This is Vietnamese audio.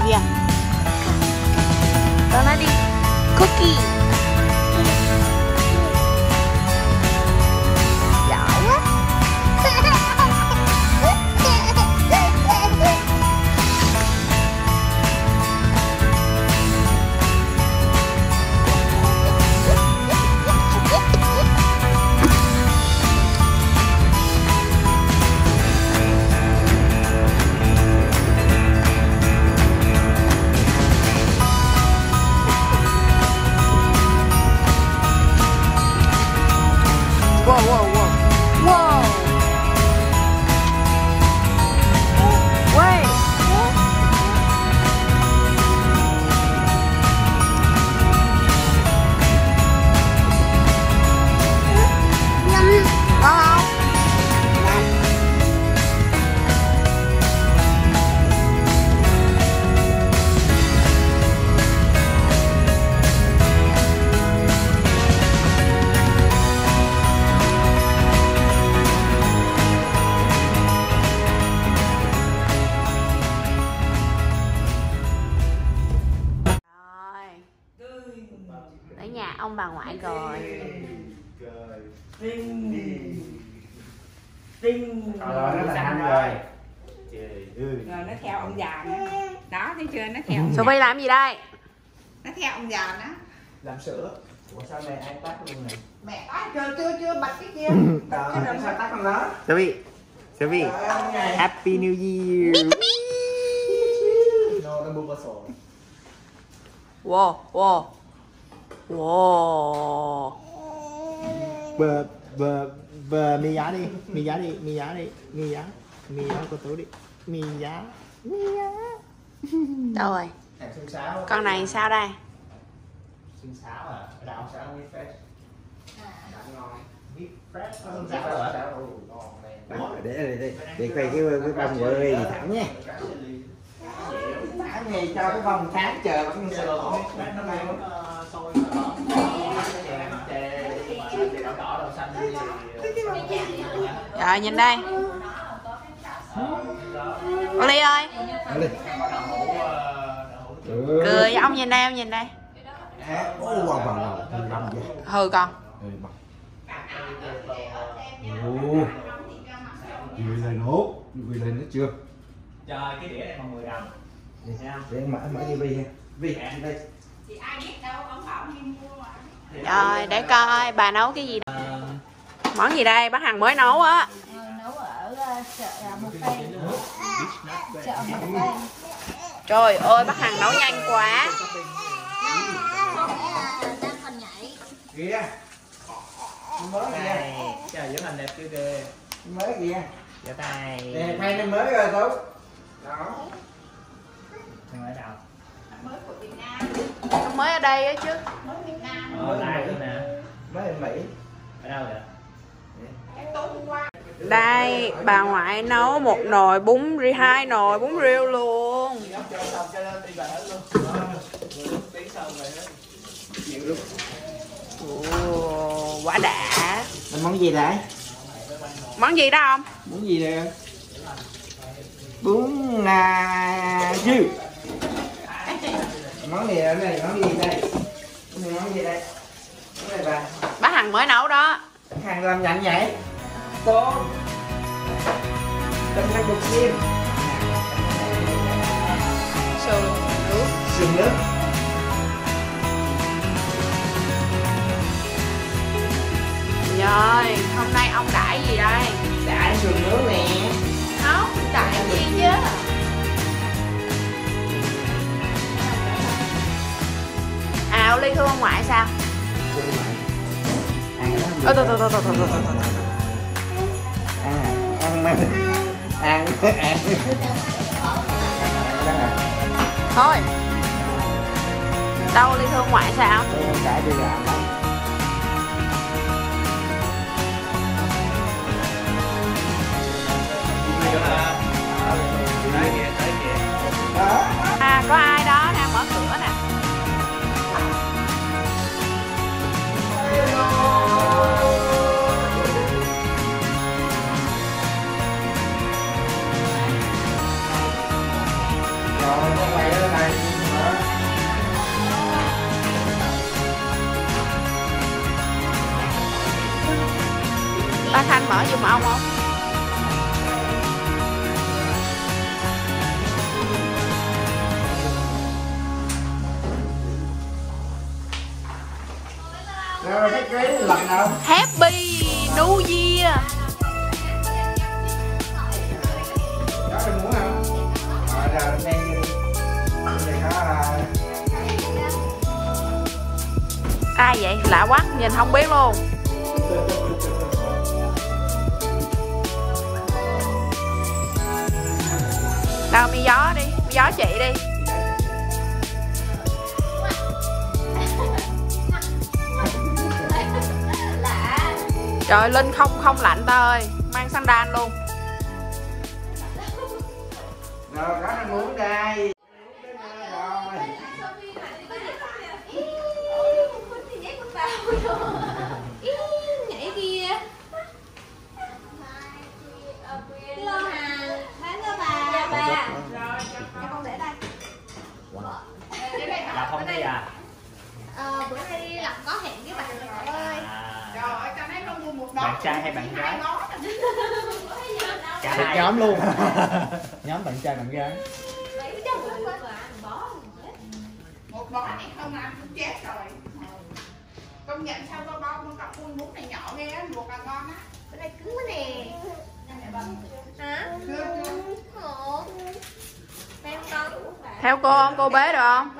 Olivia Ronaldi Cookie. Rồi. Tinh Rồi nó thành rồi. Rồi nó theo ông già nữa Đó thấy chưa nó theo ông Sophie làm gì đây? Nó theo ông già đó Làm sữa. Ủa sao mẹ ai tắt luôn này? Mẹ có chưa chưa chưa bật cái kia Rồi, sao tắt con đó? Sophie, Sophie. Happy New Year. No, nó buông vào sổ. Wow, wow. Wow. Bờ, bờ, bờ, mì giá đi, mì giá đi, mì giá đi, mì giá, mì giá của tú đi, mì giá, mì giá. Đâu rồi? Con này sao đây? Xương sáo à? Đào sáo với fresh. Đào ngon. Biết fresh. Xương sáo này. Để, để, để, để quay cái, cái bông của thì thẳng nhé. Thả ngày cho cái vòng tháng chờ sôi mà đó chè chè chè đỏ đỏ đỏ xanh rồi nhìn đây Ô Ly ơi Cười ông nhìn đây ông nhìn đây Hừ con Người này nổ Người này nó chưa Trời cái đĩa này còn 10 đồng Để mãi mãi đi Vi ha Vi đây thì ai biết đâu ông bảo đi mua mà Rồi, để coi bà nấu cái gì. Món gì đây? Bác Hằng mới nấu á. nấu ở ờ, chợ một tay chợ một tay Trời ơi, bác Hằng nấu nhanh quá. đang còn nhảy Kìa Mới kìa Trời vẫn làm đẹp chưa kìa mới kìa. Dạ tay Nè, thay năm mới rồi Tú. Đó. Thằng ở đâu mới của Việt Nam Nó mới ở đây á chứ. mới Việt Nam Ờ, lại luôn nè Mới ở Mỹ. Ở đâu vậy em tối hôm qua Đây, bà ngoại nấu một nồi bún ri hai nồi bún riêu luôn. Ồ, quá đã. Món gì đấy? Món gì đó không? Món gì đây? Bún à, dư. Món gì ở đây? Món gì đây? Này món gì đây? Cái này bà. Bác Hằng mới nấu đó. Hàng làm nhanh vậy? Tôm. Tôm đang bột xiêm. Sườn nước. Sườn nước. Rồi, hôm nay ông đãi gì đây? Đại sườn nước nè. Không, đãi gì chứ? nào ly thương ông ngoại sao? Ờ, Ơ thôi thôi thôi thôi thôi thôi thôi ăn ăn ăn ăn. Thôi. Đâu ly thương ngoại sao? Đã đi làm À, có ai đó? Cái lần nào Happy New Year. Ai muốn không rồi là Ai vậy? Lạ quá, nhìn không biết luôn. Đâu mi gió đi, mi gió chị đi. Trời Linh không không lạnh ta ơi. Mang sandal luôn. Rồi có ai muốn đây. Rồi nhảy kia lô hàng bán cho bà bà con để đây là không đi à? Ờ, bữa nay là có hẹn với bạn rồi ơi Trời ơi, tao nói nó mua một đống Bạn trai hay bạn gái? cả hai. Nhóm luôn. Nhóm bạn trai bạn gái. Một bó này không ăn cũng chết rồi. Công nhận sao có bao con cặp khuôn bún này nhỏ ghê á luộc là ngon á. Bữa nay cứng quá nè. Hả? Con. Theo cô không? Cô bế được không?